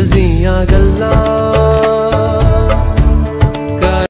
ਦਿਲ ਦੀਆਂ ਗੱਲਾਂ